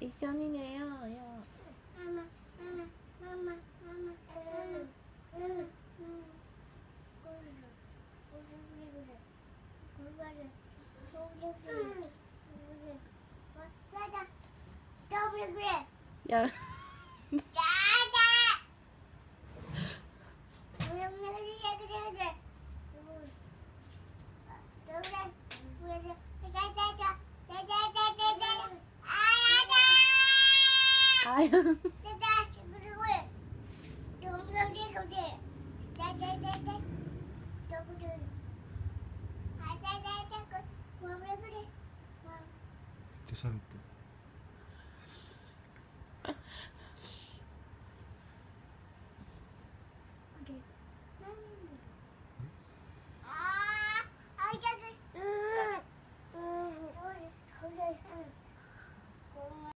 一下你那样呀。妈妈，妈妈，妈妈，妈妈，妈妈，妈妈，妈妈，妈妈，妈妈，妈妈，妈妈，妈妈，妈妈，妈妈，妈妈，妈妈，妈妈，妈，よ。めっちゃ喋ってる。